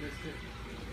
Let's do it.